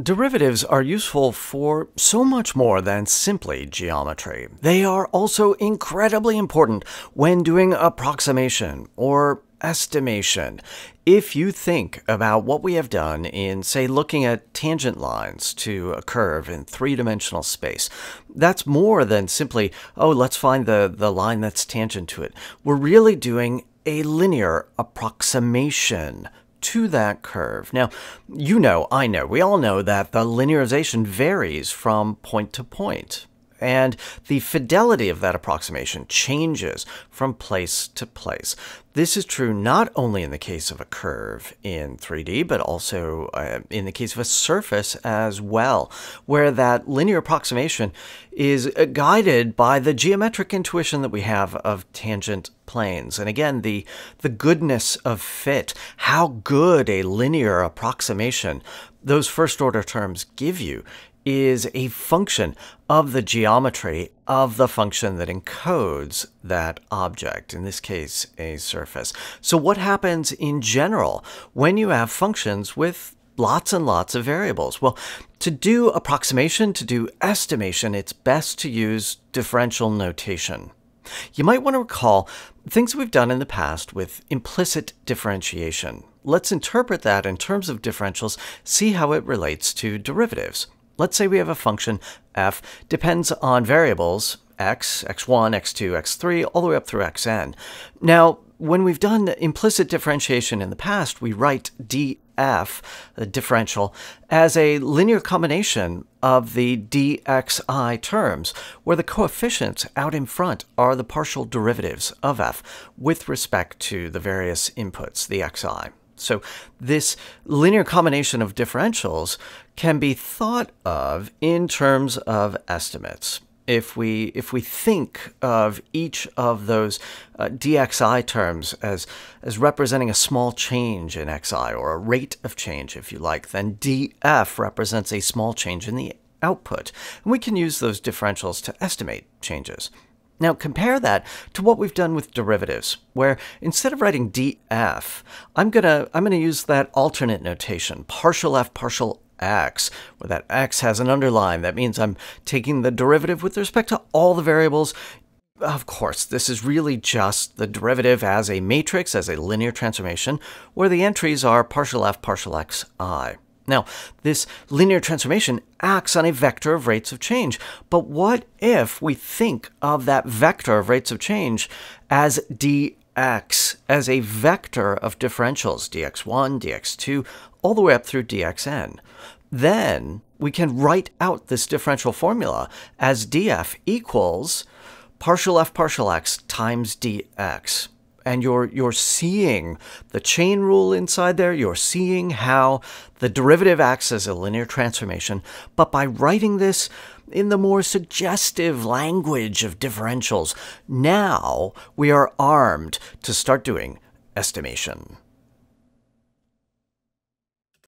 Derivatives are useful for so much more than simply geometry. They are also incredibly important when doing approximation or estimation. If you think about what we have done in, say, looking at tangent lines to a curve in three dimensional space, that's more than simply, oh, let's find the, the line that's tangent to it. We're really doing a linear approximation to that curve. Now, you know, I know, we all know that the linearization varies from point to. And the fidelity of that approximation changes from place to place. This is true not only in the case of a curve in 3D, but also uh, in the case of a surface as well, where that linear approximation is uh, guided by the geometric intuition that we have of tangent planes. And again, the, the goodness of fit, how good a linear approximation those first order terms give you is a function of the geometry of the function that encodes that object, in this case, a surface. So what happens in general when you have functions with lots and lots of variables? Well, to do approximation, to do estimation, it's best to use differential notation. You might want to recall things we've done in the past with implicit differentiation. Let's interpret that in terms of differentials, see how it relates to derivatives. Let's say we have a function f depends on variables x, x1, x2, x3, all the way up through xn. Now, when we've done implicit differentiation in the past, we write df, the differential, as a linear combination of the dxi terms, where the coefficients out in front are the partial derivatives of f with respect to the various inputs, the xi. So this linear combination of differentials can be thought of in terms of estimates. If we, if we think of each of those uh, dxi terms as, as representing a small change in xi, or a rate of change, if you like, then df represents a small change in the output. And we can use those differentials to estimate changes. Now compare that to what we've done with derivatives, where instead of writing df, I'm gonna I'm gonna use that alternate notation, partial f partial x, where that x has an underline. That means I'm taking the derivative with respect to all the variables. Of course, this is really just the derivative as a matrix, as a linear transformation, where the entries are partial f partial x i. Now, this linear transformation acts on a vector of rates of change. But what if we think of that vector of rates of change as dx, as a vector of differentials, dx1, dx2, all the way up through dxn? Then we can write out this differential formula as df equals partial f partial x times dx and you're you're seeing the chain rule inside there. You're seeing how the derivative acts as a linear transformation. But by writing this in the more suggestive language of differentials now we are armed to start doing estimation